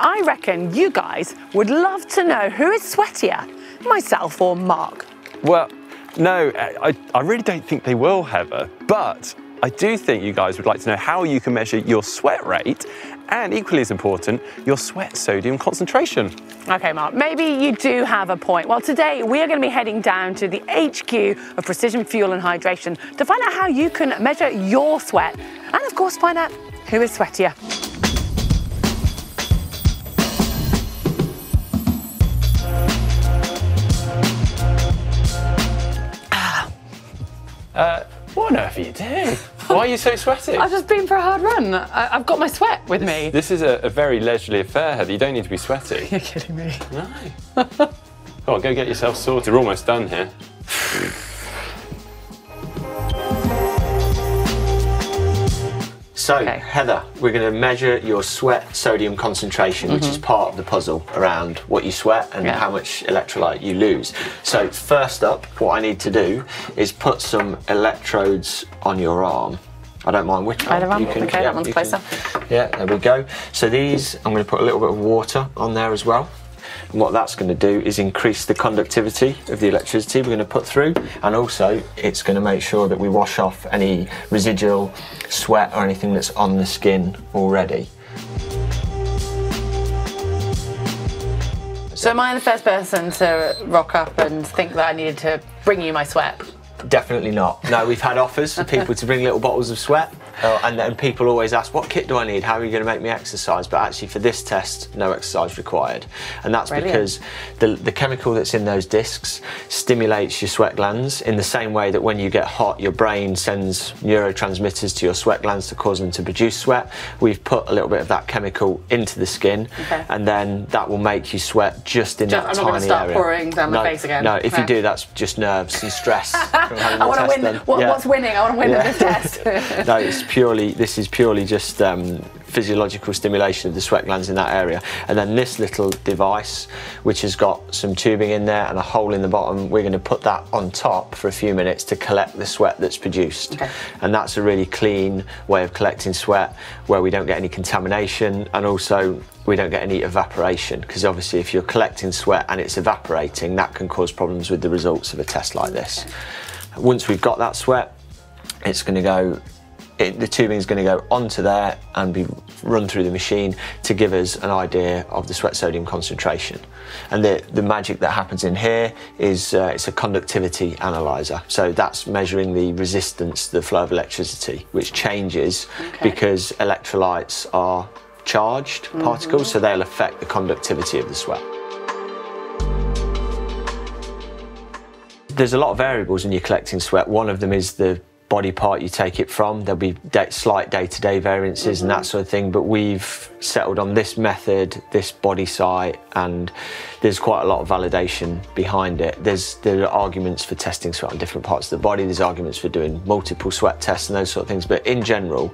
I reckon you guys would love to know who is sweatier, myself or Mark. Well, no, I, I really don't think they will, Heather. But I do think you guys would like to know how you can measure your sweat rate and equally as important, your sweat sodium concentration. Okay, Mark, maybe you do have a point. Well, today we are going to be heading down to the HQ of Precision Fuel and Hydration to find out how you can measure your sweat and, of course, find out who is sweatier. You doing? Why are you so sweaty? I've just been for a hard run. I- have got my sweat with me. This is a, a, very leisurely affair, Heather. You don't need to be sweaty. You're kidding me. No. Come on, go get yourself sorted. We're almost done here. So, okay. Heather, we're going to measure your sweat sodium concentration, mm-hmm. which is part of the puzzle around what you sweat and yeah. how much electrolyte you lose. So, first up, what I need to do is put some electrodes on your arm. I don't mind which one. Either You can, okay, yeah, that one's closer. Can, yeah, there we go. So these, I'm going to put a little bit of water on there as well. And what that's going to do is increase the conductivity of the electricity we're going to put through, and also it's going to make sure that we wash off any residual sweat or anything that's on the skin already. So am I the first person to rock up and think that I needed to bring you my sweat? Definitely not. No, we've had offers for people to bring little bottles of sweat. Uh, and then people always ask, what kit do I need? How are you going to make me exercise? But actually, for this test, no exercise required. And that's Brilliant. because the, the chemical that's in those discs stimulates your sweat glands in the same way that when you get hot, your brain sends neurotransmitters to your sweat glands to cause them to produce sweat. We've put a little bit of that chemical into the skin, okay. and then that will make you sweat just in just, that I'm tiny not start area. pouring down no, my face again. No, if okay. you do, that's just nerves and stress. I want to win. What, yeah. What's winning? I want to win yeah. this test. no, it's purely, this is purely just um, physiological stimulation of the sweat glands in that area. And then this little device, which has got some tubing in there and a hole in the bottom, we're going to put that on top for a few minutes to collect the sweat that's produced. Okay. And that's a really clean way of collecting sweat where we don't get any contamination and also we don't get any evaporation because obviously if you're collecting sweat and it's evaporating that can cause problems with the results of a test like this. Once we've got that sweat it's going to go it, the tubing is going to go onto there and be run through the machine to give us an idea of the sweat sodium concentration. And the, the magic that happens in here is uh, it's a conductivity analyzer. So that's measuring the resistance to the flow of electricity, which changes okay. because electrolytes are charged mm -hmm. particles, so they'll affect the conductivity of the sweat. There's a lot of variables when you're collecting sweat. One of them is the body part you take it from. There'll be day, slight day-to-day variances mm -hmm. and that mm-hmm. sort of thing, but we've settled on this method, this body site, and there's quite a lot of validation behind it. There's there are arguments for testing sweat on different parts of the body. There's arguments for doing multiple sweat tests and those sort of things, but in general,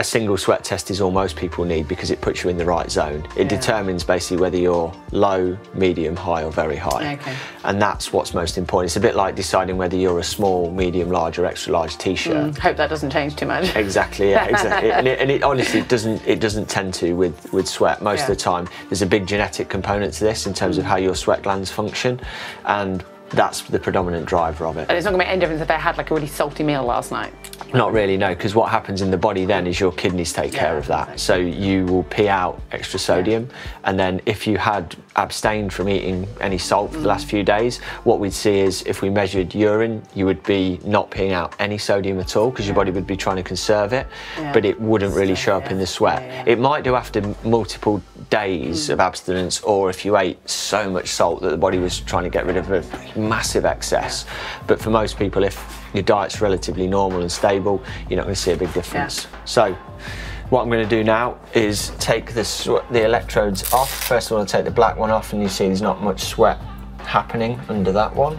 a single sweat test is all most people need because it puts you in the right zone. It yeah. determines basically whether you're low, medium, high, or very high. Okay. And that's what's most important. It's a bit like deciding whether you're a small, medium, large, or extra large t-shirt. Mm, hope that doesn't change too much. Exactly. Yeah. exactly. and, it, and it honestly doesn't. It doesn't tend to with with sweat most yeah. of the time. There's a big genetic component to this in terms mm. of how your sweat glands function, and that's the predominant driver of it. And it's not going to make any difference if I had like a really salty meal last night. Not really, no, because what happens in the body then is your kidneys take yeah, care of that. Exactly. So you will pee out extra sodium, yeah. and then if you had abstained from eating any salt for mm. the last few days, what we'd see is if we measured urine, you would be not peeing out any sodium at all because yeah. your body would be trying to conserve it, but it wouldn't really show up in the sweat. It might do after multiple days mm. of abstinence, or if you ate so much salt that the body was trying to get rid of a massive excess. But for most people, if your diet's relatively normal and stable, you're not going to see a big difference. Yeah. So what I'm going to do now is take the, the electrodes off. First of all, I'll take the black one off and you see there's not much sweat happening under that one.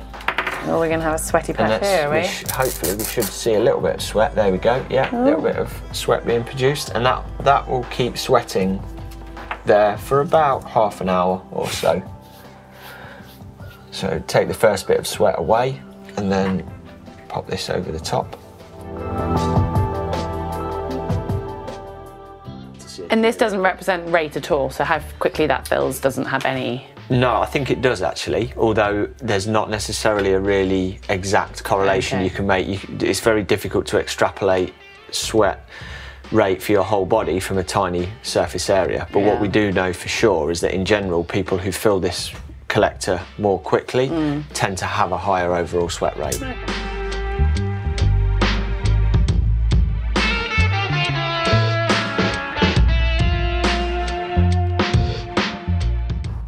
Oh, we're going to have a sweaty patch here, are we? we hopefully we should see a little bit of sweat. There we go. Yeah, a little oh. bit of sweat being produced. And that, that will keep sweating there for about half an hour or so. So take the first bit of sweat away and then pop this over the top. And this doesn't represent rate at all, so how quickly that fills doesn't have any. No, I think it does actually, although there's not necessarily a really exact correlation Okay. you can make. You, it's very difficult to extrapolate sweat rate for your whole body from a tiny surface area. But what we do know for sure is that in general, people who fill this collector more quickly Mm. tend to have a higher overall sweat rate.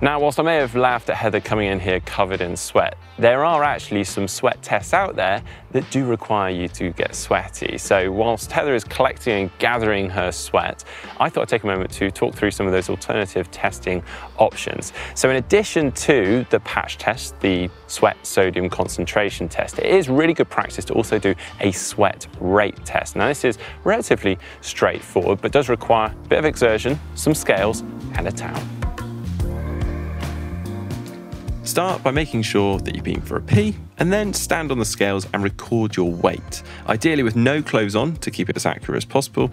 Now, whilst I may have laughed at Heather coming in here covered in sweat, there are actually some sweat tests out there that do require you to get sweaty. So, whilst Heather is collecting and gathering her sweat, I thought I'd take a moment to talk through some of those alternative testing options. So, in addition to the patch test, the sweat sodium concentration test, it is really good practice to also do a sweat rate test. Now, this is relatively straightforward, but does require a bit of exertion, some scales, and a towel. Start by making sure that you're being for a pee, and then stand on the scales and record your weight, ideally with no clothes on to keep it as accurate as possible.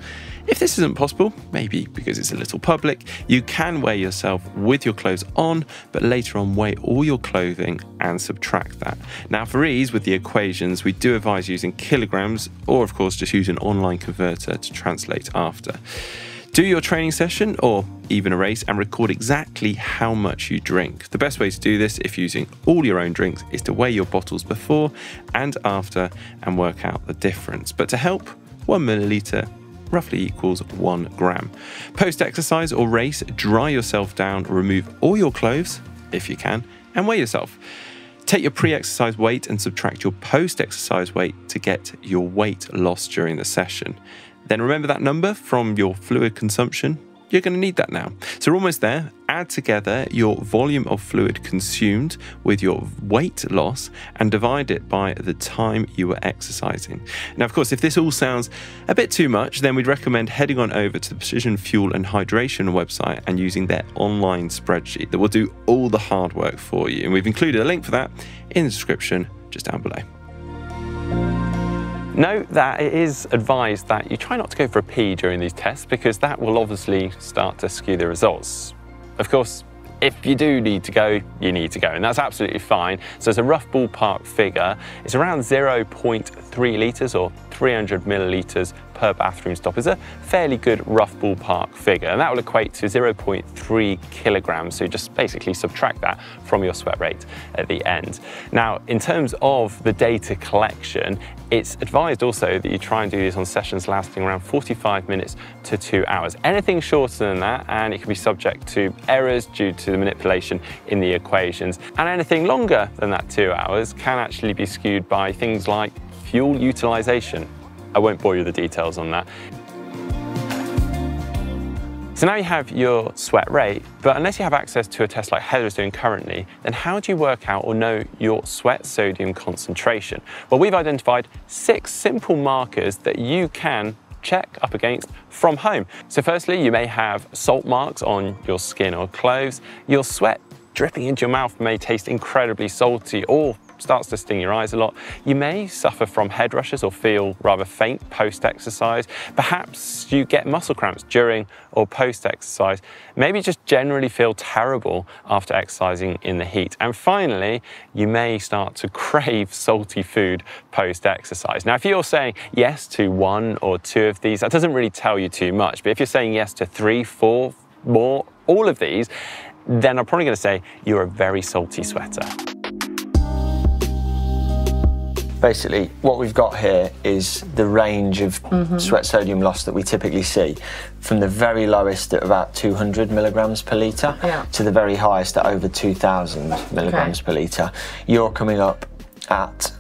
If this isn't possible, maybe because it's a little public, you can weigh yourself with your clothes on, but later on weigh all your clothing and subtract that. Now, for ease with the equations, we do advise using kilograms, or of course, just use an online converter to translate after. Do your training session or even a race and record exactly how much you drink. The best way to do this, if using all your own drinks, is to weigh your bottles before and after and work out the difference. But to help, one milliliter roughly equals one gram. Post exercise or race, dry yourself down, remove all your clothes, if you can, and weigh yourself. Take your pre exercise weight and subtract your post exercise weight to get your weight loss during the session. Then remember that number from your fluid consumption. You're going to need that now. So we're almost there. Add together your volume of fluid consumed with your weight loss and divide it by the time you were exercising. Now, of course, if this all sounds a bit too much, then we'd recommend heading on over to the Precision Fuel and Hydration website and using their online spreadsheet that will do all the hard work for you. And we've included a link for that in the description just down below. Note that it is advised that you try not to go for a pee during these tests because that will obviously start to skew the results. Of course, if you do need to go, you need to go, and that's absolutely fine. So, as a rough ballpark figure, it's around 0.3 litres or 300 millilitres per bathroom stop is a fairly good rough ballpark figure, and that will equate to 0.3 kilograms. So, you just basically subtract that from your sweat rate at the end. Now, in terms of the data collection, it's advised also that you try and do this on sessions lasting around 45 minutes to two hours. Anything shorter than that, and it can be subject to errors due to the manipulation in the equations. And anything longer than that two hours can actually be skewed by things like fuel utilization. I won't bore you with the details on that. So now you have your sweat rate, but unless you have access to a test like Heather is doing currently, then how do you work out or know your sweat sodium concentration? Well, we've identified six simple markers that you can check up against from home. So firstly, you may have salt marks on your skin or clothes. Your sweat dripping into your mouth may taste incredibly salty or starts to sting your eyes a lot. You may suffer from head rushes or feel rather faint post exercise. Perhaps you get muscle cramps during or post exercise. Maybe just generally feel terrible after exercising in the heat. And finally, you may start to crave salty food post exercise. Now, if you're saying yes to one or two of these, that doesn't really tell you too much. But if you're saying yes to three, four, more, all of these, then I'm probably going to say you're a very salty sweater. Basically, what we've got here is the range of Mm-hmm. sweat sodium loss that we typically see, from the very lowest at about 200 milligrams per litre Yeah. to the very highest at over 2,000 milligrams per litre. You're coming up at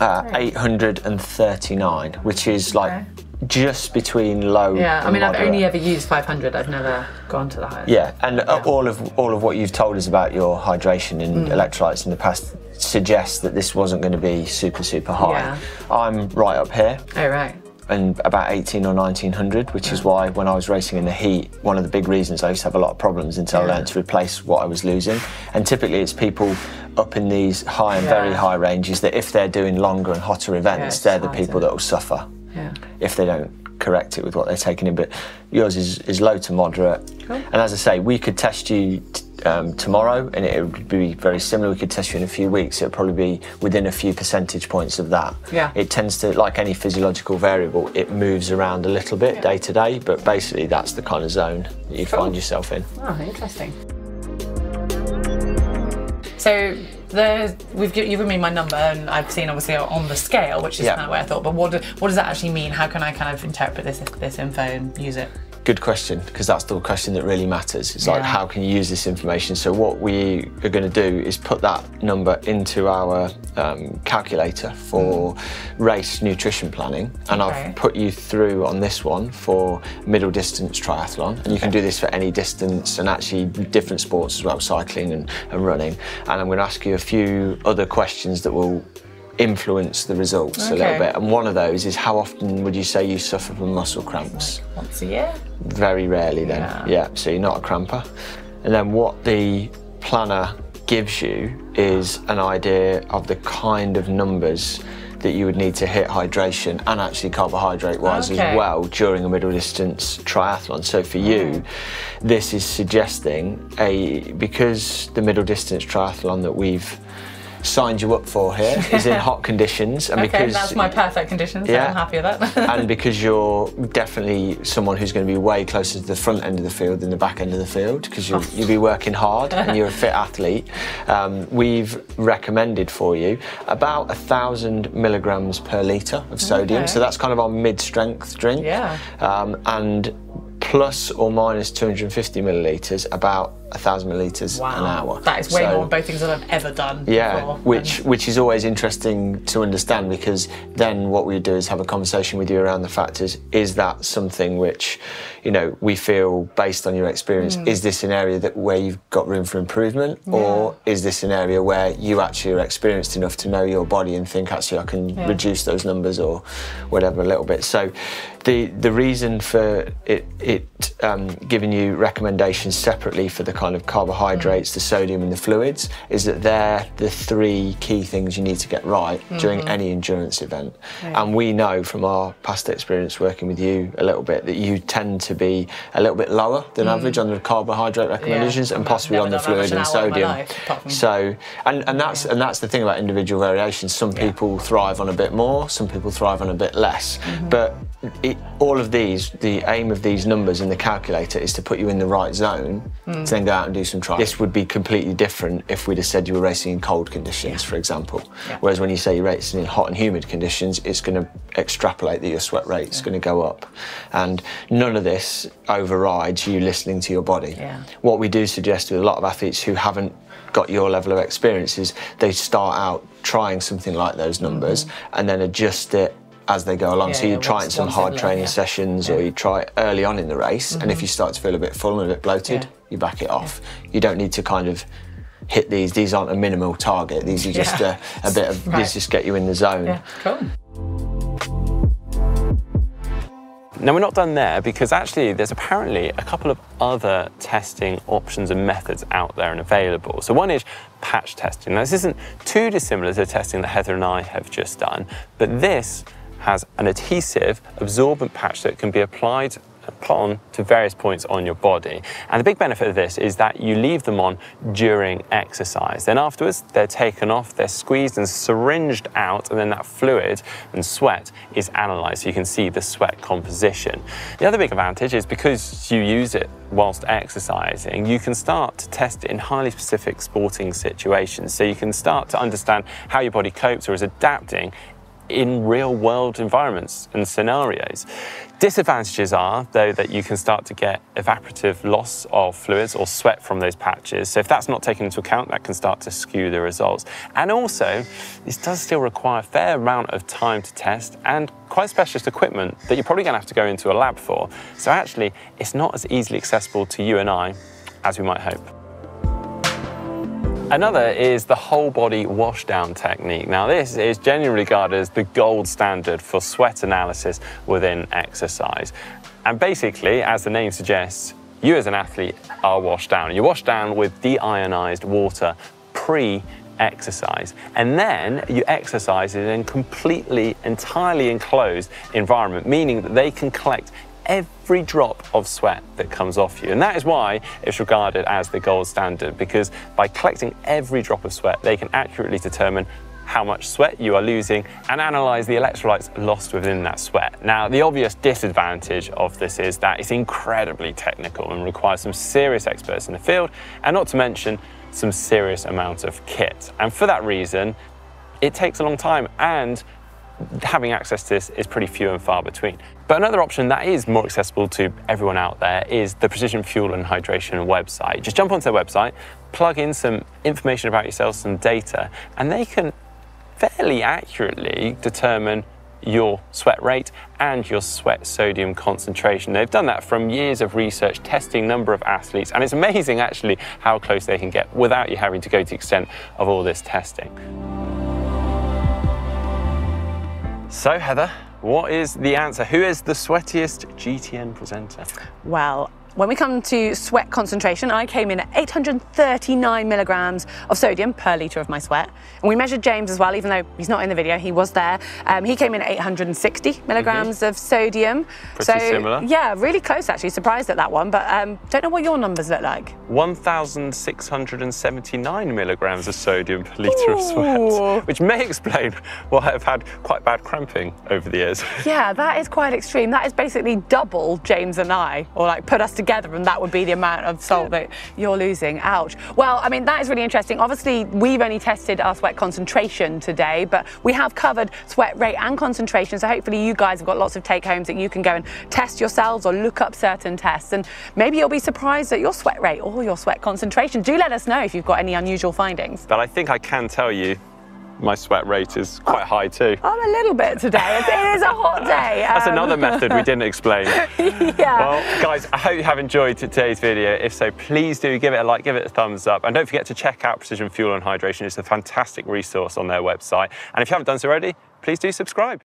uh, 839, which is like Okay. Just between low. Yeah, I mean, I've only ever used 500. I've never gone to the highest. Yeah, and uh all of all of what you've told us about your hydration and Mm. electrolytes in the past suggests that this wasn't going to be super super high. Yeah. I'm right up here Oh, right. and about 18 or 1900, which is why when I was racing in the heat, one of the big reasons I used to have a lot of problems until I Yeah. learned to replace what I was losing. And typically it's people up in these high and very high ranges that if they're doing longer and hotter events, they're the people that will suffer Yeah. If they don't correct it with what they're taking in. But yours is, is low to moderate. And as I say, we could test you t- um, tomorrow and it would be very similar. We could test you in a few weeks. It would probably be within a few percentage points of that. Yeah. It tends to, like any physiological variable, it moves around a little bit day to day, but basically that's the kind of zone that you find yourself in. Oh, interesting. So we've given me my number, and I've seen obviously on the scale, which is Yeah. kind of where I thought. But what do, what does that actually mean? How can I kind of interpret this this info and use it? Good question, because that's the question that really matters. It's like, Yeah. how can you use this information? So, what we are going to do is put that number into our um, calculator for race nutrition planning. And Okay. I've put you through on this one for middle distance triathlon. And you can do this for any distance and actually different sports as well, cycling and, and running. And I'm going to ask you a few other questions that will influence the results a little bit. And one of those is how often would you say you suffer from muscle cramps? Once a year. Very rarely then. Yeah. Yeah. so you're not a cramper. And then what the planner gives you is an idea of the kind of numbers that you would need to hit hydration and actually carbohydrate wise Okay. as well during a middle distance triathlon. So for you, mm. this is suggesting a because the middle distance triathlon that we've signed you up for here is in hot conditions and Okay, because that's my perfect condition. So Yeah. I'm happy with that. and because you're definitely someone who's going to be way closer to the front end of the field than the back end of the field because you'll, you'll be working hard and you're a fit athlete, um, we've recommended for you about a thousand milligrams per litre of sodium. Okay. So that's kind of our mid-strength drink. Yeah. Um, and plus or minus 250 millilitres, about a thousand millilitres an hour. That is way So- more than both things that I've ever done. yeah, before. which which is always interesting to understand because then what we do is have a conversation with you around the factors. Is that something which, you know, we feel based on your experience, Hmm. is this an area that where you've got room for improvement, or is this an area where you actually are experienced enough to know your body and think actually I can reduce those numbers or whatever a little bit. So, the the reason for it it um, giving you recommendations separately for the kind of carbohydrates, the sodium, and the fluids is that they're the three key things you need to get right during any endurance event. And we know from our past experience working with you a little bit that you tend to be a little bit lower than average on the carbohydrate recommendations and possibly on the fluid and hour in my sodium. life, So, and, and that's and that's the thing about individual variations. Some people thrive on a bit more, some people thrive on a bit less. Mm-hmm. But it, all of these, the aim of these numbers in the calculator is to put you in the right zone Mm. to then go out and do some trials. This would be completely different if we'd have said you were racing in cold conditions, for example. Yeah. Whereas when you say you're racing in hot and humid conditions, it's going to extrapolate that your sweat rate is going to go up. And none of this overrides you listening to your body. Yeah. What we do suggest with a lot of athletes who haven't got your level of experience is they start out trying something like those numbers and then adjust it as they go along. Mm-hmm. Yeah, so you yeah, try it once- in some hard training yeah. sessions or you try early on in the race and if you start to feel a bit full and a bit bloated, Yeah. You back it off. You don't need to kind of hit these. These aren't a minimal target. These are just Yeah. a, a bit of Right. these just get you in the zone. yeah, cool. Now, we're not done there because actually there's apparently a couple of other testing options and methods out there and available. So, one is patch testing. Now, this isn't too dissimilar to the testing that Heather and I have just done, but this has an adhesive, absorbent patch that can be applied put on to various points on your body. And the big benefit of this is that you leave them on during exercise. Then afterwards, they're taken off, they're squeezed and syringed out, and then that fluid and sweat is analysed so you can see the sweat composition. The other big advantage is because you use it whilst exercising, you can start to test it in highly specific sporting situations. So you can start to understand how your body copes or is adapting in real world environments and scenarios. Disadvantages are, though, that you can start to get evaporative loss of fluids or sweat from those patches. So, if that's not taken into account, that can start to skew the results. And also, this does still require a fair amount of time to test and quite specialist equipment that you're probably going to have to go into a lab for. So, actually, it's not as easily accessible to you and I as we might hope. Another is the whole body washdown technique. Now, this is generally regarded as the gold standard for sweat analysis within exercise. And basically, as the name suggests, you as an athlete are washed down. You wash down with deionized water pre exercise. And then you exercise in a completely, entirely enclosed environment, meaning that they can collect every drop of sweat that comes off you. And that is why it's regarded as the gold standard, because by collecting every drop of sweat, they can accurately determine how much sweat you are losing and analyze the electrolytes lost within that sweat. Now, the obvious disadvantage of this is that it's incredibly technical and requires some serious experts in the field, and not to mention some serious amount of kit. And for that reason, it takes a long time and having access to this is pretty few and far between. But another option that is more accessible to everyone out there is the Precision Fuel and Hydration website. Just jump onto their website, plug in some information about yourself, some data, and they can fairly accurately determine your sweat rate and your sweat sodium concentration. They've done that from years of research, testing number of athletes, and it's amazing actually how close they can get without you having to go to the extent of all this testing. So, Heather, what is the answer? Who is the sweatiest GTN presenter? Well, when we come to sweat concentration, I came in at 839 milligrams of sodium per litre of my sweat. And we measured James as well, even though he's not in the video, he was there. Um, he came in at 860 milligrams mm -hmm. of sodium. Pretty so, similar. Yeah, really close actually. Surprised at that one, but um, don't know what your numbers look like. 1,679 milligrams of sodium per litre of sweat, which may explain why I've had quite bad cramping over the years. Yeah, that is quite extreme. That is basically double James and I, or like put us together together and that would be the amount of salt that you're losing. Ouch. Well, I mean, that is really interesting. Obviously, we've only tested our sweat concentration today, but we have covered sweat rate and concentration. So hopefully you guys have got lots of take homes that you can go and test yourselves or look up certain tests. And maybe you'll be surprised at your sweat rate or your sweat concentration. Do let us know if you've got any unusual findings. But I think I can tell you my sweat rate is quite high too. I'm a little bit today. it is a hot day. That's um... another method we didn't explain. yeah. Well, guys, I hope you have enjoyed today's video. If so, please do give it a like, give it a thumbs up, and don't forget to check out Precision Fuel and Hydration. It's a fantastic resource on their website. And if you haven't done so already, please do subscribe.